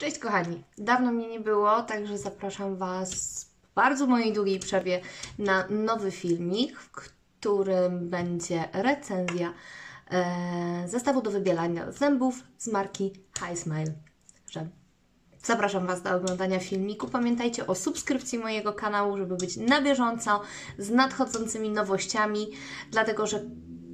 Cześć kochani, dawno mnie nie było, także zapraszam Was w bardzo mojej długiej przerwie na nowy filmik, w którym będzie recenzja e, zestawu do wybielania zębów z marki High Smile. Że Zapraszam Was do oglądania filmiku. Pamiętajcie o subskrypcji mojego kanału, żeby być na bieżąco z nadchodzącymi nowościami, dlatego że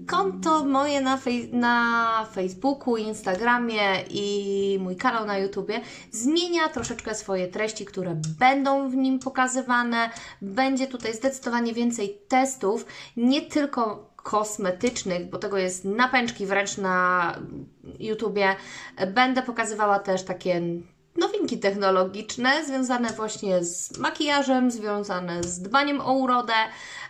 konto moje na, fej na Facebooku, Instagramie i mój kanał na YouTubie zmienia troszeczkę swoje treści, które będą w nim pokazywane. Będzie tutaj zdecydowanie więcej testów, nie tylko kosmetycznych, bo tego jest napęczki wręcz na YouTubie. Będę pokazywała też takie nowinki technologiczne związane właśnie z makijażem, związane z dbaniem o urodę,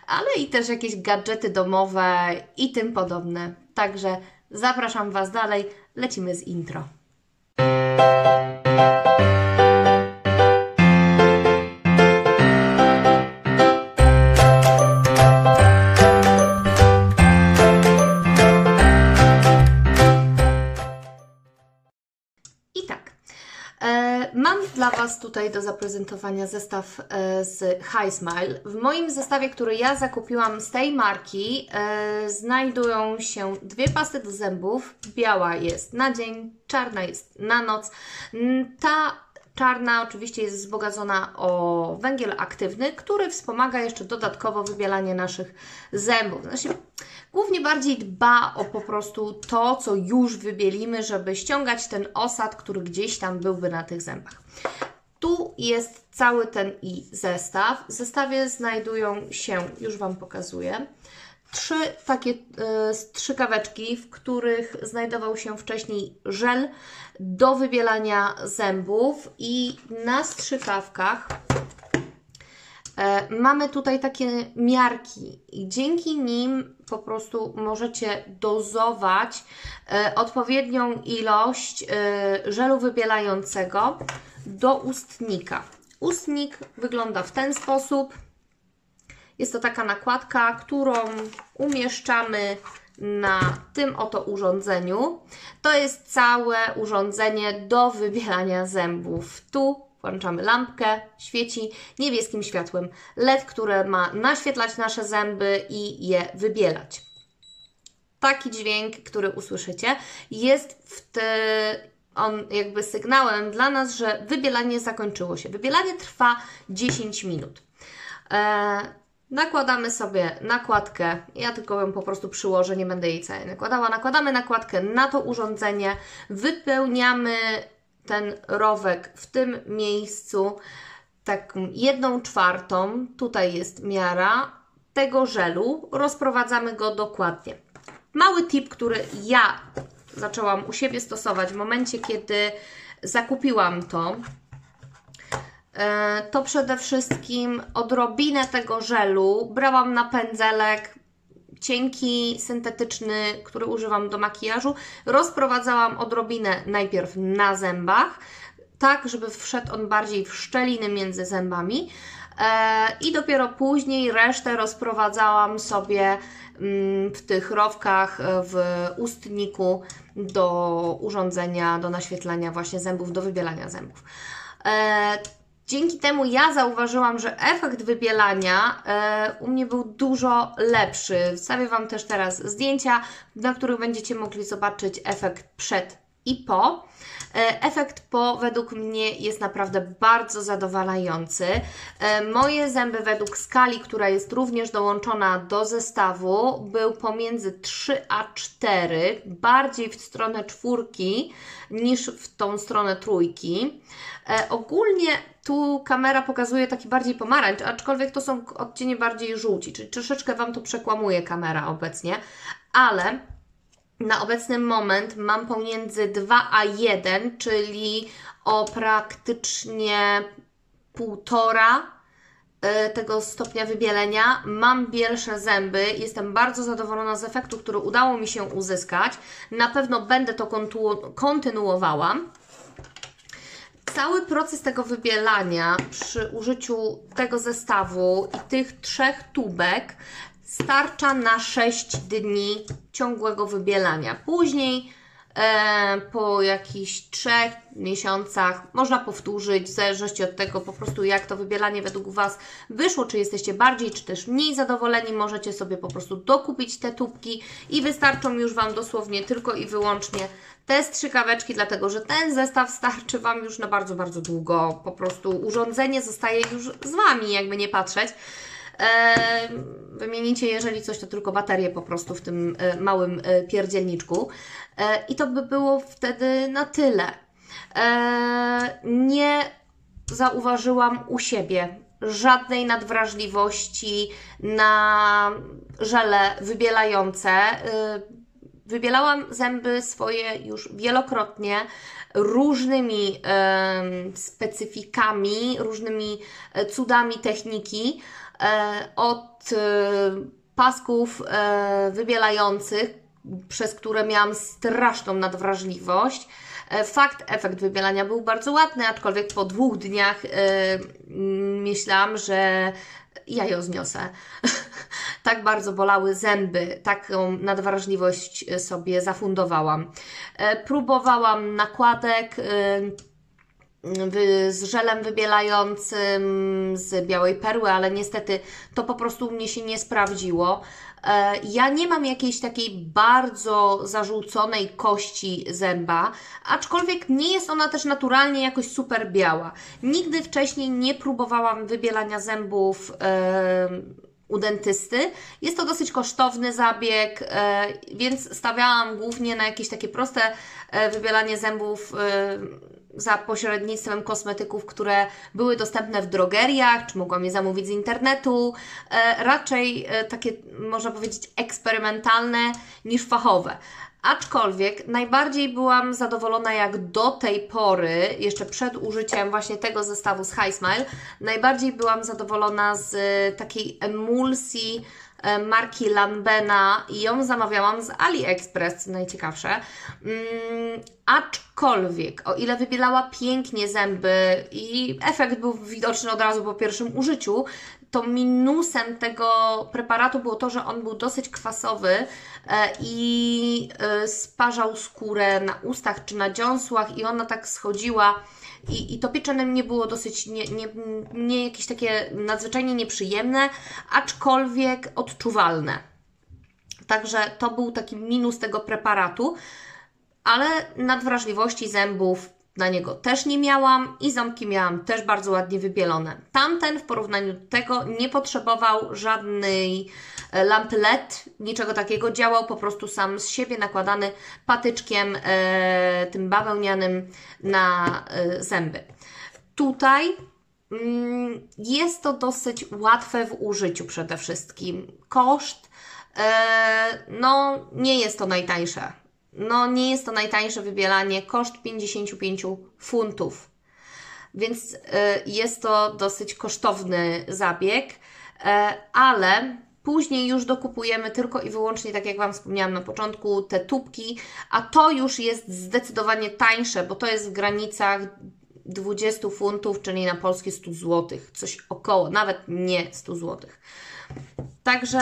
ale i też jakieś gadżety domowe i tym podobne. Także zapraszam Was dalej, lecimy z intro. Dla Was tutaj do zaprezentowania zestaw e, z High Smile. W moim zestawie, który ja zakupiłam z tej marki, e, znajdują się dwie pasty do zębów. Biała jest na dzień, czarna jest na noc. Ta czarna oczywiście jest wzbogacona o węgiel aktywny, który wspomaga jeszcze dodatkowo wybielanie naszych zębów. Znaczy, głównie bardziej dba o po prostu to, co już wybielimy, żeby ściągać ten osad, który gdzieś tam byłby na tych zębach. Tu jest cały ten i zestaw. W zestawie znajdują się, już Wam pokazuję, trzy takie e, strzykaweczki, w których znajdował się wcześniej żel do wybielania zębów i na strzykawkach mamy tutaj takie miarki i dzięki nim po prostu możecie dozować e, odpowiednią ilość e, żelu wybielającego do ustnika. Ustnik wygląda w ten sposób. Jest to taka nakładka, którą umieszczamy na tym oto urządzeniu. To jest całe urządzenie do wybielania zębów. Tu włączamy lampkę, świeci niebieskim światłem LED, które ma naświetlać nasze zęby i je wybielać. Taki dźwięk, który usłyszycie, jest w te, on jakby sygnałem dla nas, że wybielanie zakończyło się. Wybielanie trwa 10 minut. Eee, Nakładamy sobie nakładkę, ja tylko ją po prostu przyłożę, nie będę jej całej nakładała. Nakładamy nakładkę na to urządzenie, wypełniamy ten rowek w tym miejscu taką jedną czwartą, tutaj jest miara tego żelu, rozprowadzamy go dokładnie. Mały tip, który ja zaczęłam u siebie stosować w momencie, kiedy zakupiłam to, E, to przede wszystkim odrobinę tego żelu brałam na pędzelek cienki, syntetyczny, który używam do makijażu. Rozprowadzałam odrobinę najpierw na zębach, tak żeby wszedł on bardziej w szczeliny między zębami. E, I dopiero później resztę rozprowadzałam sobie mm, w tych rowkach w ustniku do urządzenia, do naświetlania właśnie zębów, do wybielania zębów. Dzięki temu ja zauważyłam, że efekt wybielania e, u mnie był dużo lepszy. Wstawię Wam też teraz zdjęcia, na których będziecie mogli zobaczyć efekt przed i po. E, efekt po według mnie jest naprawdę bardzo zadowalający. E, moje zęby według skali, która jest również dołączona do zestawu, był pomiędzy 3 a 4, bardziej w stronę czwórki niż w tą stronę trójki. E, ogólnie tu kamera pokazuje taki bardziej pomarańcz, aczkolwiek to są odcienie bardziej żółci, czyli troszeczkę Wam to przekłamuje kamera obecnie, ale na obecny moment mam pomiędzy 2 a 1, czyli o praktycznie półtora e, tego stopnia wybielenia. Mam bielsze zęby, jestem bardzo zadowolona z efektu, który udało mi się uzyskać. Na pewno będę to kontynuowała. Cały proces tego wybielania przy użyciu tego zestawu i tych trzech tubek starcza na 6 dni ciągłego wybielania. Później e, po jakichś trzech miesiącach można powtórzyć, w zależności od tego po prostu jak to wybielanie według Was wyszło, czy jesteście bardziej, czy też mniej zadowoleni, możecie sobie po prostu dokupić te tubki i wystarczą już Wam dosłownie tylko i wyłącznie te strzykaweczki, dlatego że ten zestaw starczy Wam już na bardzo, bardzo długo. Po prostu urządzenie zostaje już z Wami, jakby nie patrzeć. E, wymienicie, jeżeli coś, to tylko baterię po prostu w tym e, małym e, pierdzielniczku. I to by było wtedy na tyle. Nie zauważyłam u siebie żadnej nadwrażliwości na żele wybielające. Wybielałam zęby swoje już wielokrotnie różnymi specyfikami, różnymi cudami techniki. E, od e, pasków e, wybielających, przez które miałam straszną nadwrażliwość. Fakt, efekt wybielania był bardzo ładny, aczkolwiek po dwóch dniach myślałam, że ja ją zniosę. tak bardzo bolały zęby, taką nadwrażliwość sobie zafundowałam. Próbowałam nakładek z żelem wybielającym z białej perły, ale niestety to po prostu u mnie się nie sprawdziło. E, ja nie mam jakiejś takiej bardzo zarzuconej kości zęba, aczkolwiek nie jest ona też naturalnie jakoś super biała. Nigdy wcześniej nie próbowałam wybielania zębów e, u dentysty. Jest to dosyć kosztowny zabieg, e, więc stawiałam głównie na jakieś takie proste wybielanie zębów za pośrednictwem kosmetyków, które były dostępne w drogeriach, czy mogłam je zamówić z internetu. E, raczej e, takie, można powiedzieć, eksperymentalne niż fachowe. Aczkolwiek najbardziej byłam zadowolona jak do tej pory, jeszcze przed użyciem właśnie tego zestawu z High Smile, najbardziej byłam zadowolona z takiej emulsji E, marki Lanbena i ją zamawiałam z AliExpress, co najciekawsze. Mm, aczkolwiek, o ile wybielała pięknie zęby i efekt był widoczny od razu po pierwszym użyciu, to minusem tego preparatu było to, że on był dosyć kwasowy e, i e, sparzał skórę na ustach czy na dziąsłach i ona tak schodziła i, i to pieczone mnie było dosyć nie, nie, nie jakieś takie nadzwyczajnie nieprzyjemne, aczkolwiek odczuwalne. Także to był taki minus tego preparatu, ale nadwrażliwości zębów na niego też nie miałam i ząbki miałam też bardzo ładnie wybielone. Tamten w porównaniu do tego nie potrzebował żadnej e, lampy LED, niczego takiego. Działał po prostu sam z siebie, nakładany patyczkiem e, tym bawełnianym na e, zęby. Tutaj mm, jest to dosyć łatwe w użyciu przede wszystkim. Koszt e, no nie jest to najtańsze no nie jest to najtańsze wybielanie, koszt 55 funtów. Więc y, jest to dosyć kosztowny zabieg, y, ale później już dokupujemy tylko i wyłącznie, tak jak Wam wspomniałam na początku, te tubki, a to już jest zdecydowanie tańsze, bo to jest w granicach 20 funtów, czyli na polskie 100 zł, coś około, nawet nie 100 zł. Także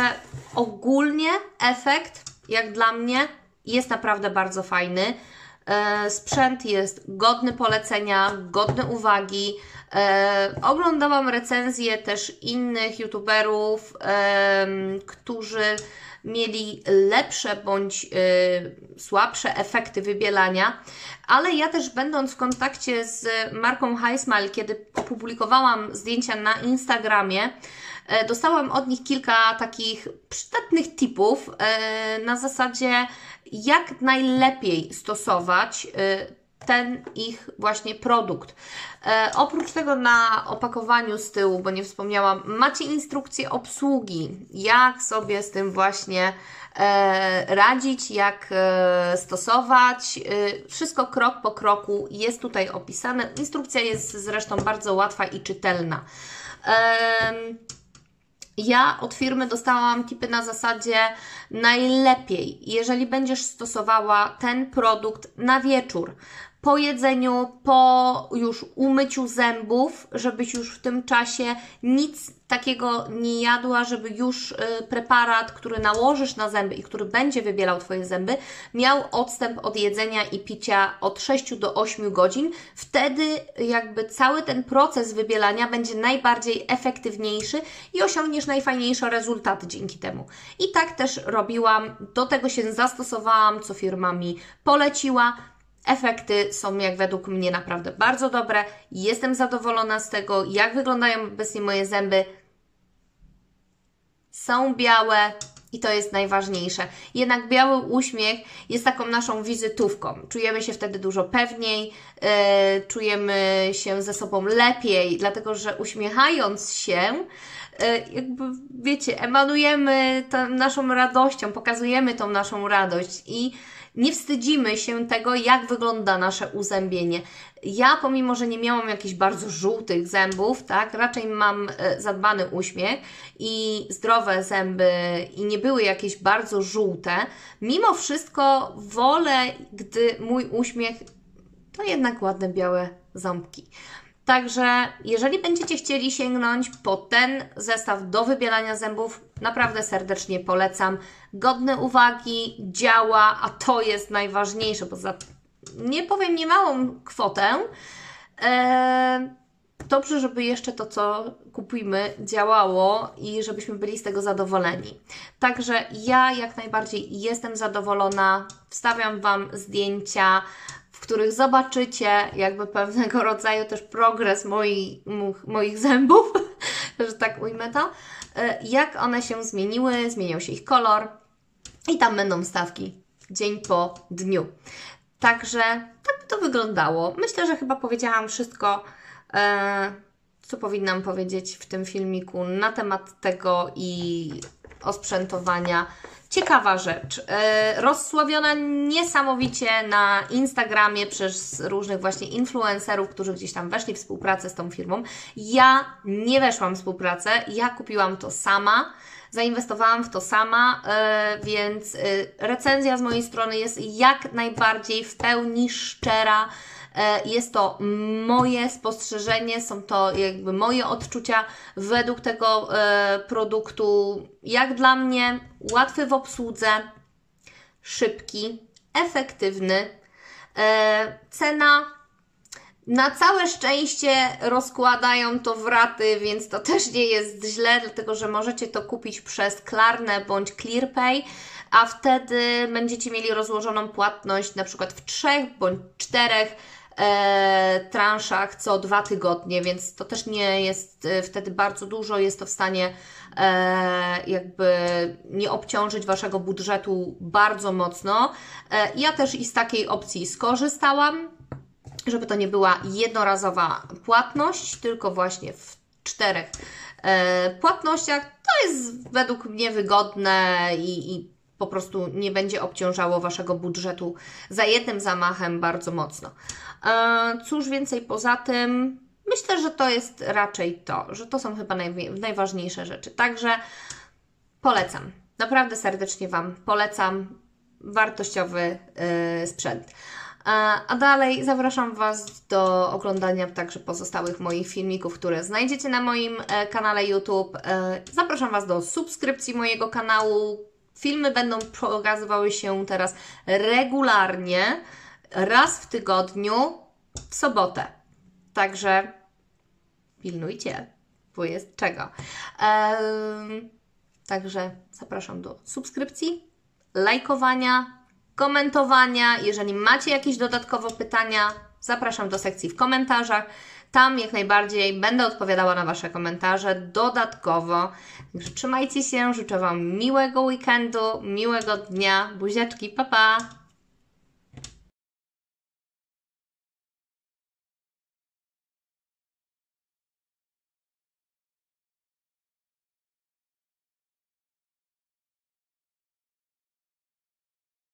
ogólnie efekt, jak dla mnie, jest naprawdę bardzo fajny. E, sprzęt jest godny polecenia, godny uwagi. E, oglądałam recenzje też innych youtuberów, którzy mieli lepsze bądź słabsze efekty wybielania, ale ja też będąc w kontakcie z marką Highsmile, kiedy opublikowałam zdjęcia na Instagramie, dostałam od nich kilka takich przydatnych tipów na zasadzie jak najlepiej stosować y, ten ich właśnie produkt. E, oprócz tego na opakowaniu z tyłu, bo nie wspomniałam, macie instrukcję obsługi, jak sobie z tym właśnie e, radzić, jak e, stosować. E, wszystko krok po kroku jest tutaj opisane. Instrukcja jest zresztą bardzo łatwa i czytelna. Ja od firmy dostałam tipy na zasadzie najlepiej, jeżeli będziesz stosowała ten produkt na wieczór, po jedzeniu, po już umyciu zębów, żebyś już w tym czasie nic takiego nie jadła, żeby już y, preparat, który nałożysz na zęby i który będzie wybielał Twoje zęby, miał odstęp od jedzenia i picia od 6 do 8 godzin. Wtedy jakby cały ten proces wybielania będzie najbardziej efektywniejszy i osiągniesz najfajniejsze rezultaty dzięki temu. I tak też robiłam, do tego się zastosowałam, co firma mi poleciła. Efekty są, jak według mnie, naprawdę bardzo dobre. Jestem zadowolona z tego, jak wyglądają obecnie moje zęby. Są białe i to jest najważniejsze. Jednak biały uśmiech jest taką naszą wizytówką. Czujemy się wtedy dużo pewniej, yy, czujemy się ze sobą lepiej, dlatego że uśmiechając się, yy, jakby wiecie, emanujemy tą naszą radością, pokazujemy tą naszą radość i nie wstydzimy się tego, jak wygląda nasze uzębienie. Ja, pomimo, że nie miałam jakichś bardzo żółtych zębów, tak, raczej mam e, zadbany uśmiech i zdrowe zęby i nie były jakieś bardzo żółte, mimo wszystko wolę, gdy mój uśmiech to jednak ładne białe ząbki. Także jeżeli będziecie chcieli sięgnąć po ten zestaw do wybielania zębów, naprawdę serdecznie polecam. Godny uwagi, działa, a to jest najważniejsze, bo za nie powiem niemałą kwotę, e, dobrze, żeby jeszcze to, co kupimy, działało i żebyśmy byli z tego zadowoleni. Także ja jak najbardziej jestem zadowolona. Wstawiam Wam zdjęcia w których zobaczycie jakby pewnego rodzaju też progres moi, moich zębów, że tak ujmę to, e, jak one się zmieniły, zmieniał się ich kolor i tam będą stawki dzień po dniu. Także tak by to wyglądało. Myślę, że chyba powiedziałam wszystko, e, co powinnam powiedzieć w tym filmiku na temat tego i osprzętowania Ciekawa rzecz. E, rozsławiona niesamowicie na Instagramie przez różnych właśnie influencerów, którzy gdzieś tam weszli w współpracę z tą firmą. Ja nie weszłam w współpracę, ja kupiłam to sama zainwestowałam w to sama, e, więc e, recenzja z mojej strony jest jak najbardziej w pełni szczera. E, jest to moje spostrzeżenie, są to jakby moje odczucia według tego e, produktu. Jak dla mnie, łatwy w obsłudze, szybki, efektywny. E, cena na całe szczęście rozkładają to w raty, więc to też nie jest źle, dlatego że możecie to kupić przez Klarnę bądź ClearPay, a wtedy będziecie mieli rozłożoną płatność na przykład w trzech bądź czterech e, transzach co dwa tygodnie, więc to też nie jest e, wtedy bardzo dużo, jest to w stanie e, jakby nie obciążyć Waszego budżetu bardzo mocno. E, ja też i z takiej opcji skorzystałam, żeby to nie była jednorazowa płatność, tylko właśnie w czterech e, płatnościach. To jest według mnie wygodne i, i po prostu nie będzie obciążało Waszego budżetu za jednym zamachem bardzo mocno. E, cóż więcej poza tym, myślę, że to jest raczej to, że to są chyba najważniejsze rzeczy. Także polecam. Naprawdę serdecznie Wam polecam wartościowy yy, sprzęt. E, a dalej zapraszam Was do oglądania także pozostałych moich filmików, które znajdziecie na moim kanale YouTube. Zapraszam Was do subskrypcji mojego kanału, Filmy będą pokazywały się teraz regularnie, raz w tygodniu, w sobotę. Także pilnujcie, bo jest czego. Także zapraszam do subskrypcji, lajkowania, komentowania. Jeżeli macie jakieś dodatkowe pytania, zapraszam do sekcji w komentarzach. Tam jak najbardziej będę odpowiadała na Wasze komentarze dodatkowo. Także trzymajcie się, życzę Wam miłego weekendu, miłego dnia. Buziaczki, pa pa!